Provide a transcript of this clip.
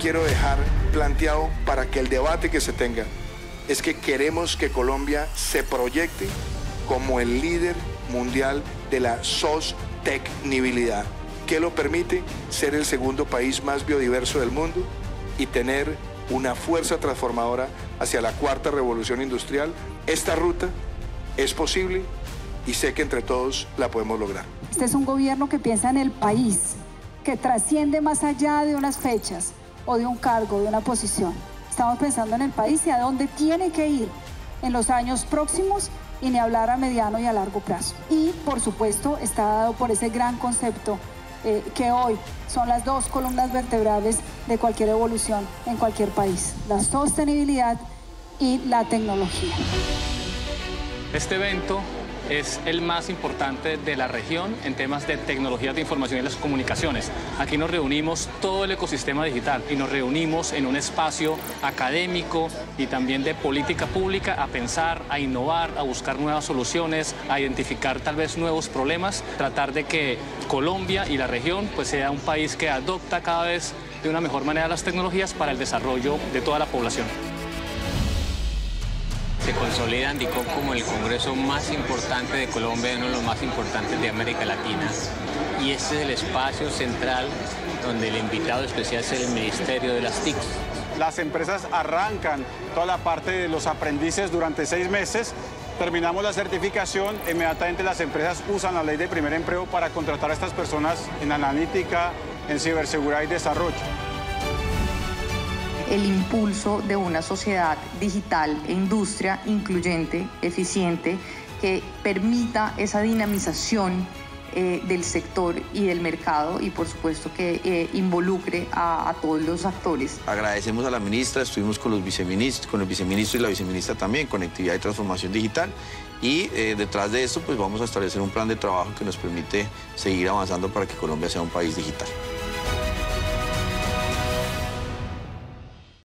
quiero dejar planteado para que el debate que se tenga es que queremos que Colombia se proyecte como el líder mundial de la sostenibilidad, que lo permite ser el segundo país más biodiverso del mundo y tener una fuerza transformadora hacia la cuarta revolución industrial. Esta ruta es posible y sé que entre todos la podemos lograr. Este es un gobierno que piensa en el país, que trasciende más allá de unas fechas o de un cargo, de una posición. Estamos pensando en el país y a dónde tiene que ir en los años próximos y ni hablar a mediano y a largo plazo. Y por supuesto está dado por ese gran concepto eh, que hoy son las dos columnas vertebrales de cualquier evolución en cualquier país, la sostenibilidad y la tecnología. Este evento es el más importante de la región en temas de tecnologías de información y las comunicaciones. Aquí nos reunimos todo el ecosistema digital y nos reunimos en un espacio académico y también de política pública a pensar, a innovar, a buscar nuevas soluciones, a identificar tal vez nuevos problemas, tratar de que Colombia y la región pues sea un país que adopta cada vez de una mejor manera las tecnologías para el desarrollo de toda la población se consolida Andicop como el congreso más importante de Colombia, uno de los más importantes de América Latina. Y este es el espacio central donde el invitado especial es el Ministerio de las TIC. Las empresas arrancan toda la parte de los aprendices durante seis meses. Terminamos la certificación, inmediatamente las empresas usan la ley de primer empleo para contratar a estas personas en analítica, en ciberseguridad y desarrollo el impulso de una sociedad digital e industria incluyente, eficiente, que permita esa dinamización eh, del sector y del mercado y por supuesto que eh, involucre a, todos los actores. Agradecemos a la ministra, estuvimos con los con el viceministro y la viceministra también, conectividad y transformación digital y eh, detrás de esto pues vamos a establecer un plan de trabajo que nos permite seguir avanzando para que Colombia sea un país digital.